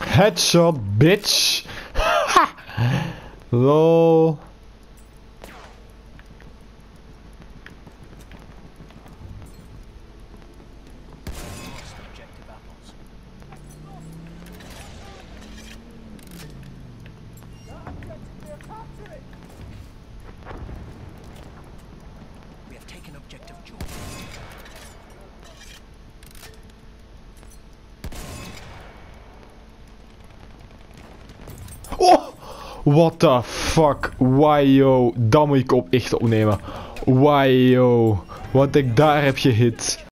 Headshot, bitch. Lol. We have taken objective George. What the fuck? Wajo. Dat moet ik op echt opnemen. Wajo. Wat ik daar heb gehit.